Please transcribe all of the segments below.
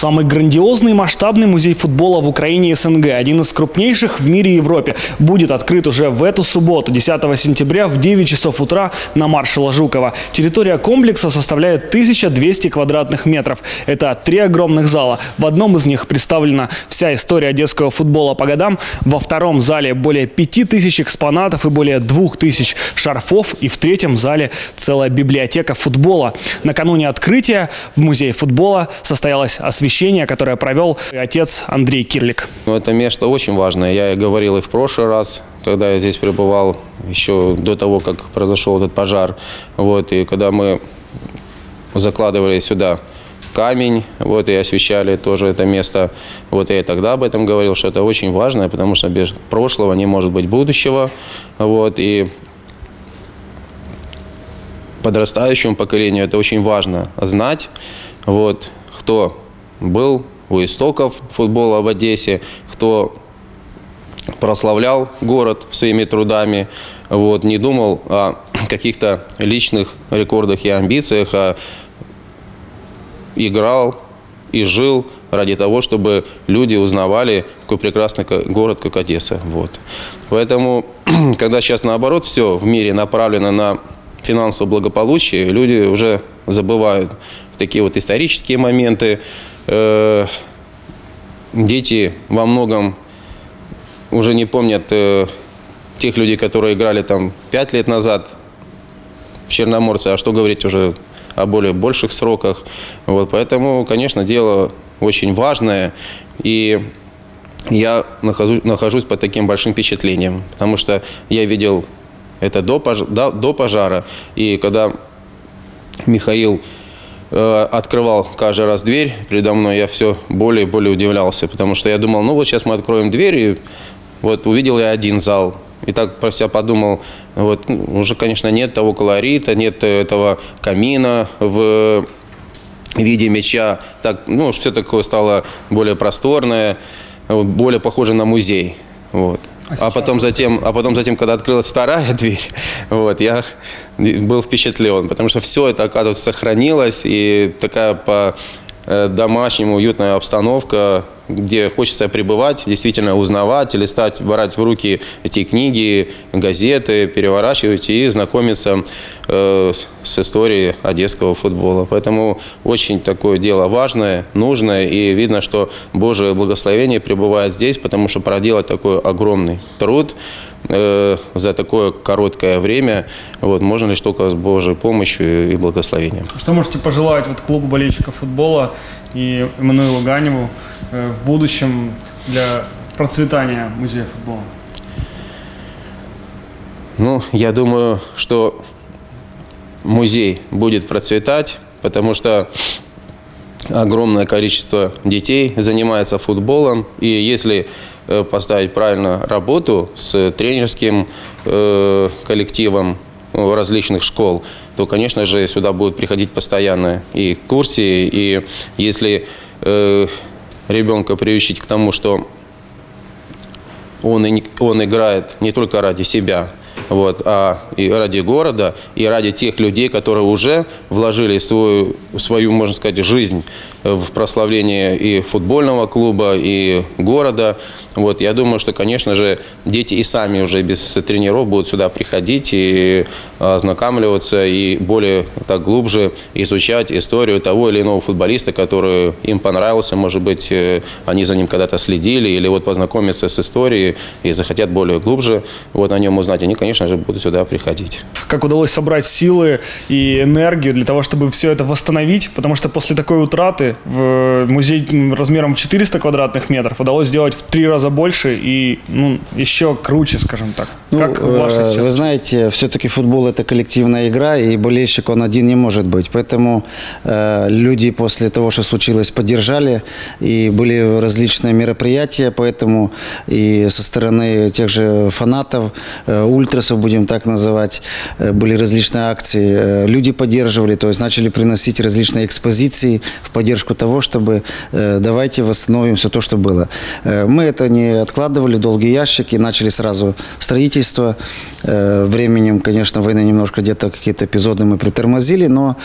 Самый грандиозный масштабный музей футбола в Украине и СНГ, один из крупнейших в мире и Европе, будет открыт уже в эту субботу, 10 сентября в 9 часов утра на маршала Жукова. Территория комплекса составляет 1200 квадратных метров. Это три огромных зала. В одном из них представлена вся история одесского футбола по годам. Во втором зале более 5000 экспонатов и более 2000 шарфов. И в третьем зале целая библиотека футбола. Накануне открытия в музее футбола состоялось освещение, которое провел отец Андрей Кирлик. Ну, это место очень важное. Я говорил и в прошлый раз, когда я здесь пребывал, еще до того, как произошел этот пожар. Вот, и когда мы закладывали сюда камень, вот, и освещали тоже это место. Вот, я и тогда об этом говорил, что это очень важно, потому что без прошлого не может быть будущего. Вот, и подрастающему поколению это очень важно знать, вот, кто был у истоков футбола в Одессе, кто прославлял город своими трудами, вот, не думал о каких-то личных рекордах и амбициях, а играл и жил ради того, чтобы люди узнавали такой прекрасный город, как Одесса. Вот. Поэтому, когда сейчас наоборот все в мире направлено на финансовое благополучие, люди уже забывают такие вот исторические моменты. Э, дети во многом уже не помнят э, тех людей, которые играли там пять лет назад в Черноморце, а что говорить уже о более больших сроках. Вот, поэтому, конечно, дело очень важное. И я нахожусь, нахожусь под таким большим впечатлением, потому что я видел это до, пож, до, до пожара. И когда Михаил открывал каждый раз дверь передо мной, я все более и более удивлялся, потому что я думал, ну вот сейчас мы откроем дверь, и вот увидел я один зал, и так про себя подумал, вот ну, уже, конечно, нет того колорита, нет этого камина в виде меча. Так, ну, все такое стало более просторное, более похоже на музей. Вот. А, а потом затем, а потом затем, когда открылась вторая дверь, вот, я был впечатлен, потому что все это, оказывается, сохранилось, и такая по э, домашнему уютная обстановка, где хочется пребывать, действительно узнавать, листать, брать в руки эти книги, газеты, переворачивать и знакомиться э, с историей одесского футбола. Поэтому очень такое дело важное, нужное, и видно, что Божие благословение пребывает здесь, потому что проделать такой огромный труд э, за такое короткое время, вот, можно лишь только с Божьей помощью и благословением. Что можете пожелать вот клубу болельщиков футбола и Эммануилу Ганеву Э, в будущем для процветания музея футбола? Ну, я думаю, что музей будет процветать, потому что огромное количество детей занимается футболом. И если э, поставить правильно работу с тренерским э, коллективом различных школ, то, конечно же, сюда будут приходить постоянно и курсы. И если ребенка приучить к тому, что он, он играет не только ради себя, вот, а и ради города, и ради тех людей, которые уже вложили свою, свою, можно сказать, жизнь в прославление и футбольного клуба, и города. Вот, я думаю, что, конечно же, дети и сами уже без тренеров будут сюда приходить и ознакомливаться, и более так глубже изучать историю того или иного футболиста, который им понравился, может быть, э, они за ним когда-то следили, или вот познакомиться с историей и захотят более глубже вот о нем узнать. Они, конечно же, будут сюда приходить. Как удалось собрать силы и энергию для того, чтобы все это восстановить, потому что после такой утраты в музей размером в 400 квадратных метров удалось сделать в три раза больше и ну, еще круче, скажем так. Ну, как ваша сейчас? Вы знаете, все-таки футбол это коллективная игра, и болельщик он один не может быть. Поэтому э, люди после того, что случилось, поддержали, и были различные мероприятия, поэтому и со стороны тех же фанатов, э, ультрасов, будем так называть, э, были различные акции. Э, люди поддерживали, то есть начали приносить различные экспозиции в поддержку того, чтобы э, давайте восстановим все то, что было. Мы это не откладывали, в долгие ящики, начали сразу строительство. Временем, конечно, войны немножко где-то какие-то эпизоды мы притормозили, но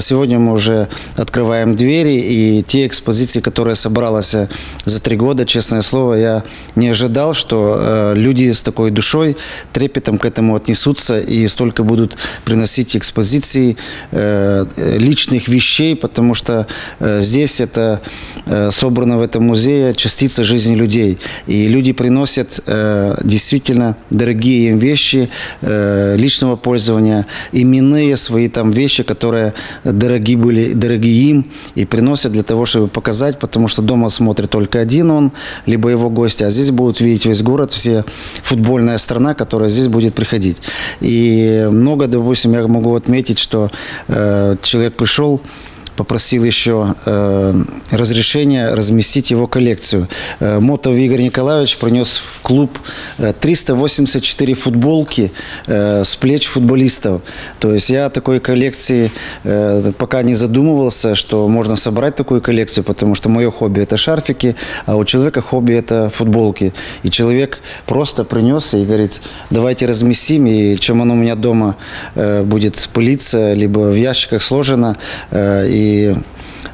сегодня мы уже открываем двери, и те экспозиции, которые собралась за три года, честное слово, я не ожидал, что люди с такой душой, трепетом к этому отнесутся и столько будут приносить экспозиции э, личных вещей, потому что э, здесь это э, собрано в этом музее частица жизни людей. И люди приносят э, действительно дорогие им вещи э, личного пользования, именные свои там вещи, которые дороги были, дорогие им, и приносят для того, чтобы показать, потому что дома смотрит только один он, либо его гости, а здесь будут видеть весь город, все футбольная страна, которая здесь будет приходить. И много, допустим, я могу отметить, что э, человек пришел, попросил еще э, разрешения разместить его коллекцию. Э, Мотов Игорь Николаевич принес в клуб э, 384 футболки э, с плеч футболистов. То есть я такой коллекции э, пока не задумывался, что можно собрать такую коллекцию, потому что мое хобби это шарфики, а у человека хобби это футболки. И человек просто принес и говорит, давайте разместим, и чем оно у меня дома э, будет пылиться, либо в ящиках сложено, э, и э,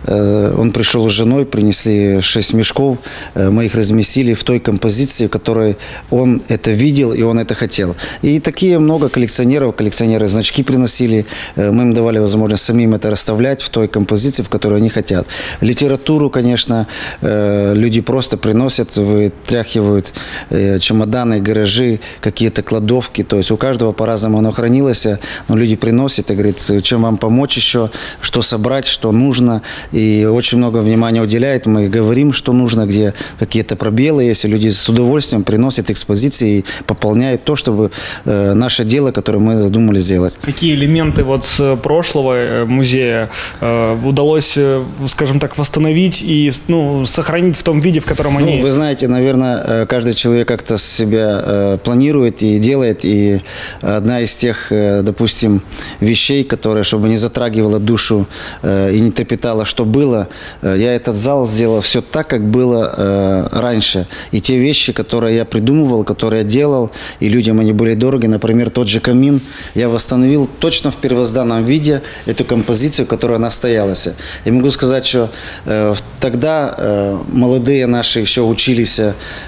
он пришел с женой, принесли 6 мешков, э, мы их разместили в той композиции, в которой он это видел и он это хотел. И такие много коллекционеров, коллекционеры значки приносили, э, мы им давали возможность самим это расставлять в той композиции, в которой они хотят. Литературу, конечно, э, люди просто приносят, вытряхивают э, чемоданы, гаражи, какие-то кладовки, то есть у каждого по-разному оно хранилось, но люди приносят и говорят, чем вам помочь еще, что собрать, что нужно, и очень много внимания уделяет. Мы говорим, что нужно, где какие-то пробелы, если люди с удовольствием приносят экспозиции и пополняют то, чтобы э, наше дело, которое мы задумали сделать. Какие элементы вот с прошлого э, музея э, удалось, э, скажем так, восстановить и ну, сохранить в том виде, в котором они... Ну, вы знаете, наверное, э, каждый человек как-то себя э, планирует и делает. И одна из тех, э, допустим, вещей, которые, чтобы не затрагивала душу э, и не трепетала, что было, э, я этот зал сделал все так, как было э, раньше. И те вещи, которые я придумывал, которые я делал, и людям они были дороги, например, тот же камин, я восстановил точно в первозданном виде эту композицию, которая она стоялась. И могу сказать, что э, тогда э, молодые наши еще учились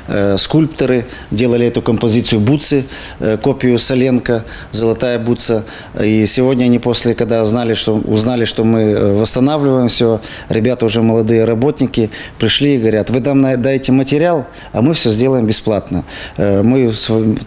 э, скульпторы, делали эту композицию Буцы, э, копию Соленко, золотая Буца. И сегодня они после, когда знали, что, узнали, что мы э, восстанавливаем все, ребята уже молодые работники пришли и говорят, вы нам на- дайте материал, а мы все сделаем бесплатно. Э, Мы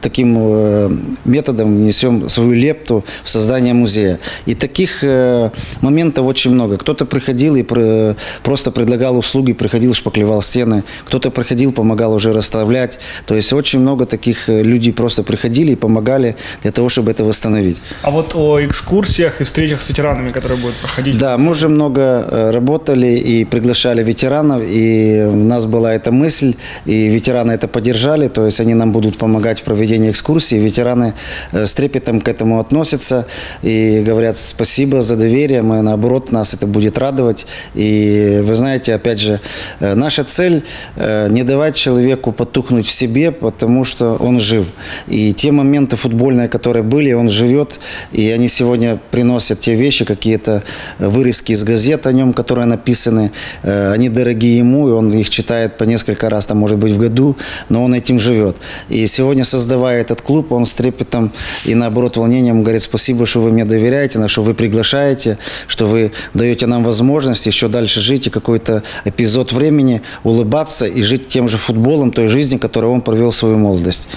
таким э, методом несем свою лепту в создание музея. И таких э, моментов очень много. Кто-то приходил и пр- просто предлагал услуги, приходил, шпаклевал стены. Кто-то приходил, помогал уже расставлять. То есть очень много таких людей просто приходили и помогали для того, чтобы это восстановить. А вот о экскурсиях и встречах с ветеранами, которые будут проходить. Да, мы уже много работали и приглашали ветеранов, и у нас была эта мысль, и ветераны это поддержали, то есть они нам будут помогать в проведении экскурсий. Ветераны э, с трепетом к этому относятся и говорят спасибо за доверие, мы наоборот, нас это будет радовать. И вы знаете, опять же, э, наша цель э, не давать человеку потухнуть в себе, потому что он жив. И те моменты футбольные, которые были, он живет, и они сегодня приносят те вещи, какие-то вырезки из газет о нем, которые написаны, э, они дорогие ему, и он их читает по несколько раз, там, может быть, в году, но он этим живет. И сегодня, создавая этот клуб, он с трепетом и, наоборот, волнением говорит, спасибо, что вы мне доверяете, на что вы приглашаете, что вы даете нам возможность еще дальше жить и какой-то эпизод времени улыбаться и жить тем же футболом той жизни, которой он провел свою молодость.